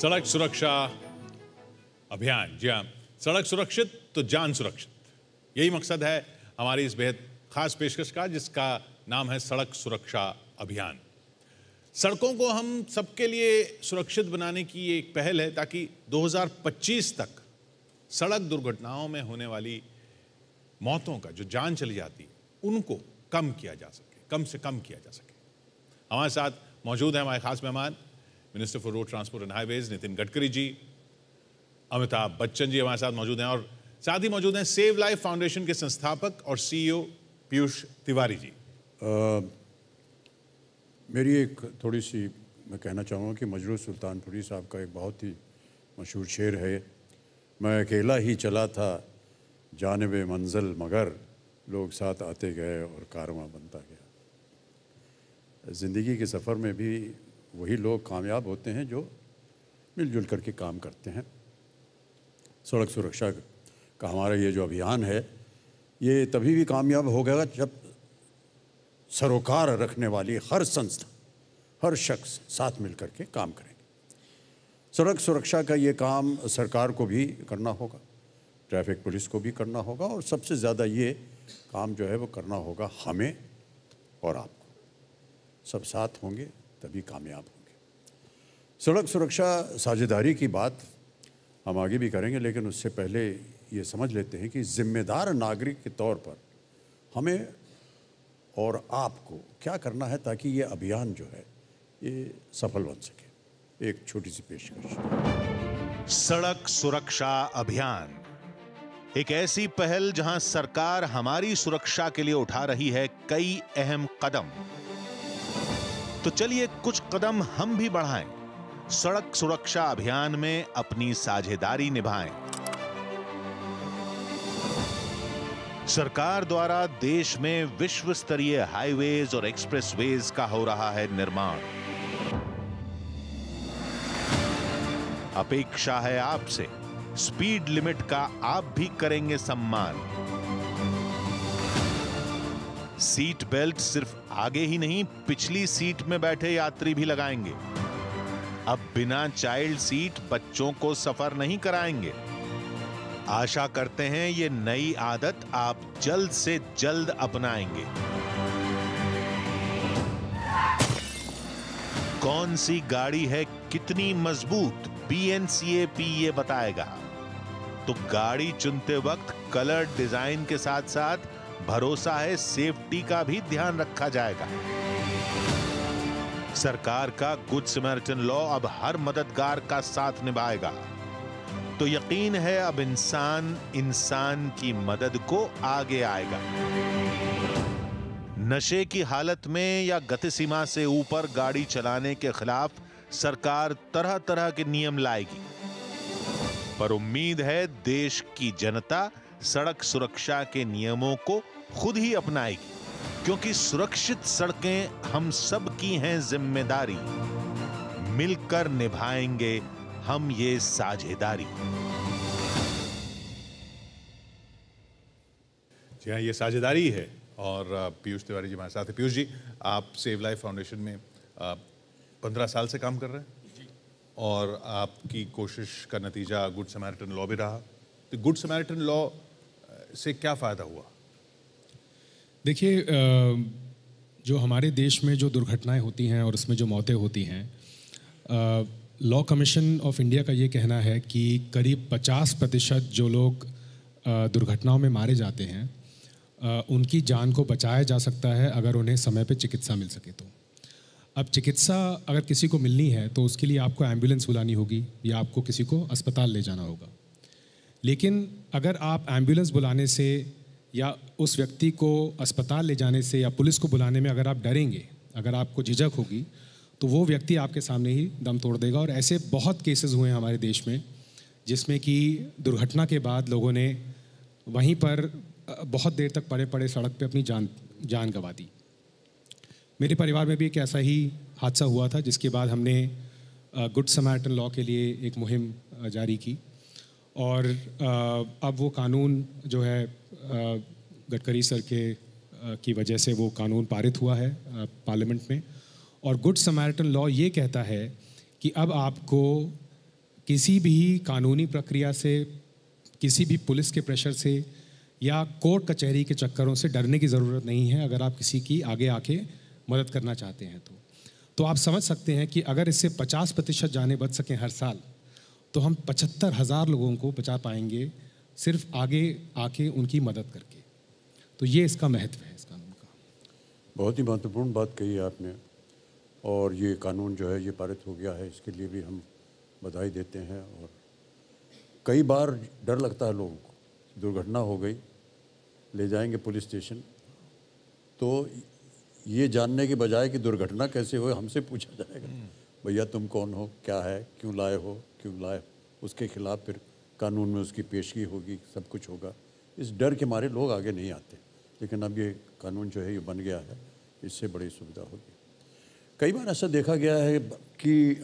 सड़क सुरक्षा अभियान। जी हाँ सड़क सुरक्षित तो जान सुरक्षित। यही मकसद है हमारी इस बेहद खास पेशकश का, जिसका नाम है सड़क सुरक्षा अभियान। सड़कों को हम सबके लिए सुरक्षित बनाने की एक पहल है, ताकि 2025 तक सड़क दुर्घटनाओं में होने वाली मौतों का जो जान चली जाती है उनको कम किया जा सके, कम से कम किया जा सके। हमारे साथ मौजूद हैं हमारे खास मेहमान minister for road transport and highways Nitin Gadkari ji Amitabh Bachchan ji हमारे साथ मौजूद हैं और साथ ही मौजूद हैं सेव लाइफ फाउंडेशन के संस्थापक और सीईओ पीयूष तिवारी जी। आ, मेरी एक थोड़ी सी मैं कहना चाहूँगा कि मजरू सुल्तानपुरी साहब का एक बहुत ही मशहूर शेर है मैं अकेला ही चला था जानब मंजिल मगर लोग साथ आते गए और कारवा बनता गया। ज़िंदगी के सफ़र में भी वही लोग कामयाब होते हैं जो मिलजुल करके काम करते हैं। सड़क सुरक्षा का हमारा ये जो अभियान है, ये तभी भी कामयाब होगा जब सरोकार रखने वाली हर संस्था, हर शख्स साथ मिल करके काम करेंगे। सड़क सुरक्षा का ये काम सरकार को भी करना होगा, ट्रैफ़िक पुलिस को भी करना होगा और सबसे ज़्यादा ये काम जो है वो करना होगा हमें और आपको। सब साथ होंगे। तभी कामयाब होंगे। सड़क सुरक्षा साझेदारी की बात हम आगे भी करेंगे, लेकिन उससे पहले ये समझ लेते हैं कि जिम्मेदार नागरिक के तौर पर हमें और आपको क्या करना है ताकि ये अभियान जो है, ये सफल बन सके। एक छोटी सी पेशकश। सड़क सुरक्षा अभियान एक ऐसी पहल जहाँ सरकार हमारी सुरक्षा के लिए उठा रही है कई अहम कदम। तो चलिए कुछ कदम हम भी बढ़ाएँ। सड़क सुरक्षा अभियान में अपनी साझेदारी निभाएँ। सरकार द्वारा देश में विश्व स्तरीय हाईवेज और एक्सप्रेसवेज का हो रहा है निर्माण। अपेक्षा है आपसे। स्पीड लिमिट का आप भी करेंगे सम्मान। सीट बेल्ट सिर्फ़ आगे ही नहीं, पिछली सीट में बैठे यात्री भी लगाएँगे। अब बिना चाइल्ड सीट बच्चों को सफ़र नहीं कराएँगे। आशा करते हैं ये नई आदत आप जल्द से जल्द अपनाएँगे। कौन सी गाड़ी है कितनी मज़बूत? बीएनसीएपी ये बताएगा। तो गाड़ी चुनते वक्त कलर डिज़ाइन के साथ साथ भरोसा है, सेफ्टी का भी ध्यान रखा जाएगा। सरकार का गुड समैरिटन लॉ अब हर मददगार का साथ निभाएगा। तो यकीन है, अब इंसान इंसान की मदद को आगे आएगा। नशे की हालत में या गति सीमा से ऊपर गाड़ी चलाने के खिलाफ सरकार तरह तरह के नियम लाएगी। पर उम्मीद है, देश की जनता सड़क सुरक्षा के नियमों को खुद ही अपनाएगी क्योंकि सुरक्षित सड़कें हम सब की हैं ज़िम्मेदारी। मिलकर निभाएँगे हम ये साझेदारी। जी हाँ ये साझेदारी है और पीयूष तिवारी जी हमारे साथ हैं। पीयूष जी आप सेव लाइफ फाउंडेशन में पंद्रह साल से काम कर रहे हैं? और आपकी कोशिश का नतीजा गुड समैरिटन लॉ भी रहा। तो गुड समैरिटन लॉ से क्या फ़ायदा हुआ? देखिए जो हमारे देश में जो दुर्घटनाएँ होती हैं और उसमें जो मौतें होती हैं लॉ कमीशन ऑफ़ इंडिया का ये कहना है कि करीब 50 प्रतिशत जो लोग दुर्घटनाओं में मारे जाते हैं उनकी जान को बचाया जा सकता है अगर उन्हें समय पर चिकित्सा मिल सके तो। अब चिकित्सा अगर किसी को मिलनी है तो उसके लिए आपको एंबुलेंस बुलानी होगी या आपको किसी को अस्पताल ले जाना होगा। लेकिन अगर आप एंबुलेंस बुलाने से या उस व्यक्ति को अस्पताल ले जाने से या पुलिस को बुलाने में अगर आप डरेंगे, अगर आपको झिझक होगी तो वो व्यक्ति आपके सामने ही दम तोड़ देगा। और ऐसे बहुत केसेस हुए हैं हमारे देश में, जिसमें कि दुर्घटना के बाद लोगों ने वहीं पर बहुत देर तक पड़े पड़े सड़क पे अपनी जान जान गंवा दी। मेरे परिवार में भी एक ऐसा ही हादसा हुआ था, जिसके बाद हमने गुड समार्टन लॉ के लिए एक मुहिम जारी की। और अब वो कानून जो है गडकरी सर के की वजह से वो कानून पारित हुआ है पार्लियामेंट में। और गुड समार्टन लॉ ये कहता है कि अब आपको किसी भी कानूनी प्रक्रिया से, किसी भी पुलिस के प्रेशर से या कोर्ट कचहरी के चक्करों से डरने की ज़रूरत नहीं है अगर आप किसी की आगे आके मदद करना चाहते हैं तो। तो आप समझ सकते हैं कि अगर इससे 50 प्रतिशत जाने बच सकें हर साल तो हम पचहत्तर हज़ार लोगों को बचा पाएँगे सिर्फ़ आगे आके उनकी मदद करके। तो ये इसका महत्व है इस कानून का। बहुत ही महत्वपूर्ण बात कही है आपने। और ये कानून जो है ये पारित हो गया है इसके लिए भी हम बधाई देते हैं। और कई बार डर लगता है लोगों को दुर्घटना हो गई ले जाएँगे पुलिस स्टेशन। तो ये जानने के बजाय कि दुर्घटना कैसे हुई हमसे पूछा जाएगा। भैया तुम कौन हो? क्या है? क्यों लाए हो? क्यों लाए? उसके खिलाफ फिर कानून में उसकी पेशगी होगी, सब कुछ होगा। इस डर के मारे लोग आगे नहीं आते। लेकिन अब ये कानून जो है, ये बन गया है। इससे बड़ी सुविधा होगी। कई बार ऐसा देखा गया है कि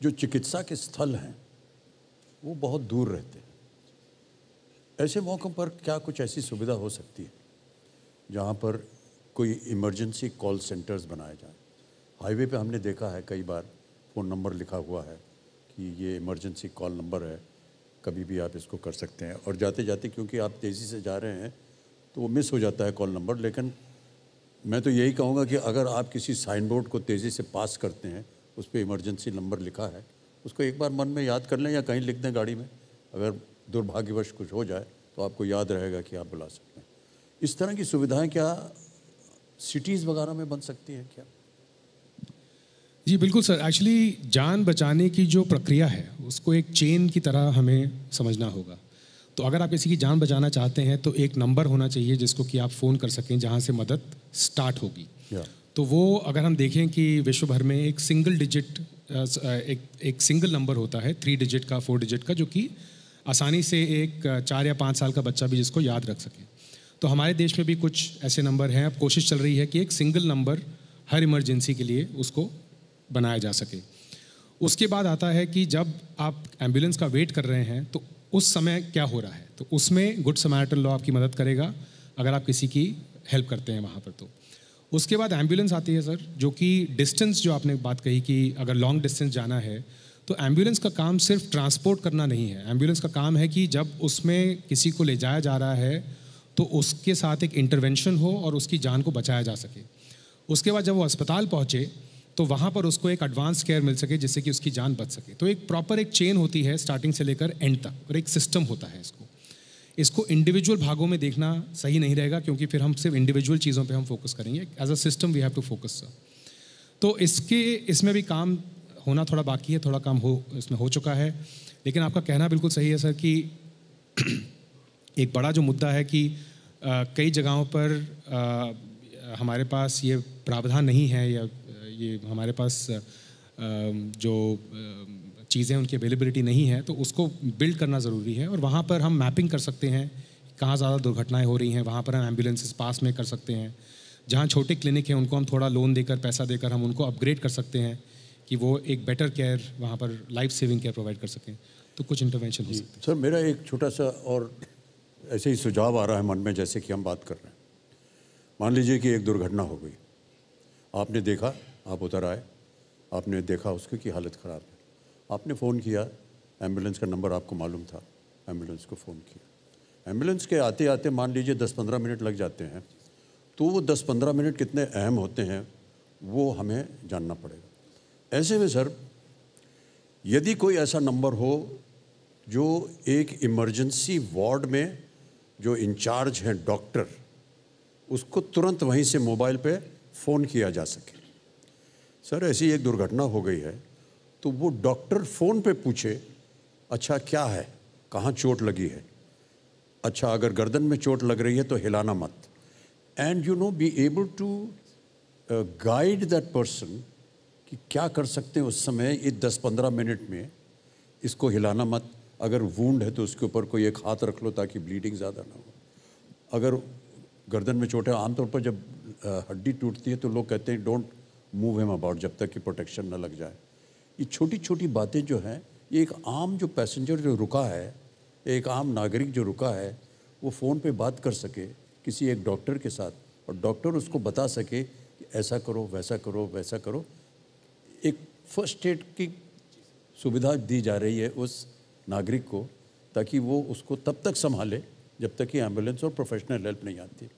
जो चिकित्सा के स्थल हैं, वो बहुत दूर रहते हैं। ऐसे मौक़ों पर क्या कुछ ऐसी सुविधा हो सकती है, जहाँ पर कोई इमरजेंसी कॉल सेंटर्स बनाए जाएँ? हाईवे पे हमने देखा है कई बार, फ़ोन नंबर लिखा हुआ है कि ये इमरजेंसी कॉल नंबर है, कभी भी आप इसको कर सकते हैं। और जाते जाते क्योंकि आप तेज़ी से जा रहे हैं तो वो मिस हो जाता है कॉल नंबर लेकिन मैं तो यही कहूँगा कि अगर आप किसी साइन बोर्ड को तेज़ी से पास करते हैं, उस पर इमरजेंसी नंबर लिखा है, उसको एक बार मन में याद कर लें या कहीं लिख दें गाड़ी में। अगर दुर्भाग्यवश कुछ हो जाए तो आपको याद रहेगा कि आप बुला सकते हैं। इस तरह की सुविधाएँ क्या सिटीज़ वगैरह में बन सकती हैं क्या? जी बिल्कुल सर। एक्चुअली जान बचाने की जो प्रक्रिया है उसको एक चेन की तरह हमें समझना होगा। तो अगर आप किसी की जान बचाना चाहते हैं तो एक नंबर होना चाहिए जिसको कि आप फ़ोन कर सकें जहाँ से मदद स्टार्ट होगी। या तो वो अगर हम देखें कि विश्व भर में एक सिंगल डिजिट एक एक सिंगल नंबर होता है थ्री डिजिट का फोर डिजिट का जो कि आसानी से एक चार या पाँच साल का बच्चा भी जिसको याद रख सके। तो हमारे देश में भी कुछ ऐसे नंबर हैं। अब कोशिश चल रही है कि एक सिंगल नंबर हर इमरजेंसी के लिए उसको बनाया जा सके। उसके बाद आता है कि जब आप एंबुलेंस का वेट कर रहे हैं तो उस समय क्या हो रहा है? तो उसमें गुड समार्टन लॉ आपकी मदद करेगा, अगर आप किसी की हेल्प करते हैं वहाँ पर तो। उसके बाद एंबुलेंस आती है सर, जो कि डिस्टेंस जो आपने बात कही कि अगर लॉन्ग डिस्टेंस जाना है तो एंबुलेंस का काम सिर्फ़ ट्रांसपोर्ट करना नहीं है। एंबुलेंस का काम है कि जब उसमें किसी को ले जाया जा रहा है तो उसके साथ एक इंटरवेंशन हो और उसकी जान को बचाया जा सके। उसके बाद जब वो अस्पताल पहुँचे तो वहाँ पर उसको एक एडवांस केयर मिल सके जिससे कि उसकी जान बच सके। तो एक प्रॉपर एक चेन होती है स्टार्टिंग से लेकर एंड तक और एक सिस्टम होता है इसको। इसको इंडिविजुअल भागों में देखना सही नहीं रहेगा क्योंकि फिर हम सिर्फ़ इंडिविजुअल चीज़ों पे हम फोकस करेंगे। As a system we have to focus तो इसके इसमें भी काम होना थोड़ा बाकी है थोड़ा काम हो इसमें हो चुका है। लेकिन आपका कहना बिल्कुल सही है सर कि एक बड़ा जो मुद्दा है कि आ, कई जगहों पर आ, हमारे पास ये प्रावधान नहीं है या ये हमारे पास जो चीज़ें उनकी अवेलेबिलिटी नहीं है तो उसको बिल्ड करना ज़रूरी है और वहाँ पर हम मैपिंग कर सकते हैं कहाँ ज़्यादा दुर्घटनाएँ हो रही हैं वहाँ पर हम एम्बुलेंसेस पास में कर सकते हैं। जहाँ छोटे क्लिनिक हैं उनको हम थोड़ा लोन देकर पैसा देकर हम उनको अपग्रेड कर सकते हैं कि वो एक बेटर केयर वहाँ पर लाइफ सेविंग केयर प्रोवाइड कर सकें। तो कुछ इंटरवेंशन हो सकते सर मेरा एक छोटा सा और ऐसे ही सुझाव आ रहा है मन में जैसे कि हम बात कर रहे हैं। मान लीजिए कि एक दुर्घटना हो गई। आपने देखा आप उतर आए, आपने देखा उसकी की हालत ख़राब है। आपने फ़ोन किया, एंबुलेंस का नंबर आपको मालूम था, एंबुलेंस को फ़ोन किया। एंबुलेंस के आते आते मान लीजिए दस पंद्रह मिनट लग जाते हैं तो वो दस पंद्रह मिनट कितने अहम होते हैं, वो हमें जानना पड़ेगा। ऐसे में सर, यदि कोई ऐसा नंबर हो, जो एक इमरजेंसी वार्ड में जो इंचार्ज हैं डॉक्टर, उसको तुरंत वहीं से मोबाइल पे फ़ोन किया जा सके। सर, ऐसी एक दुर्घटना हो गई है तो वो डॉक्टर फ़ोन पे पूछे अच्छा क्या है? कहाँ चोट लगी है? अच्छा अगर गर्दन में चोट लग रही है तो हिलाना मत. And you know be able to guide that person कि क्या कर सकते हैं उस समय, ये दस पंद्रह मिनट में, इसको हिलाना मत। अगर वूंड है तो उसके ऊपर कोई एक हाथ रख लो ताकि ब्लीडिंग ज़्यादा ना हो। अगर गर्दन में चोट है, आमतौर पर जब हड्डी टूटती है तो लोग कहते हैं डोंट मूव हिम अबाउट जब तक कि प्रोटेक्शन ना लग जाए। ये छोटी छोटी बातें जो हैं, ये एक आम जो पैसेंजर जो रुका है, एक आम नागरिक जो रुका है, वो फ़ोन पे बात कर सके किसी एक डॉक्टर के साथ और डॉक्टर उसको बता सके कि ऐसा करो, वैसा करो वैसा करो। एक फ़र्स्ट एड की सुविधा दी जा रही है उस नागरिक को ताकि वो उसको तब तक संभाले जब तक कि एंबुलेंस और प्रोफेशनल हेल्प नहीं आती।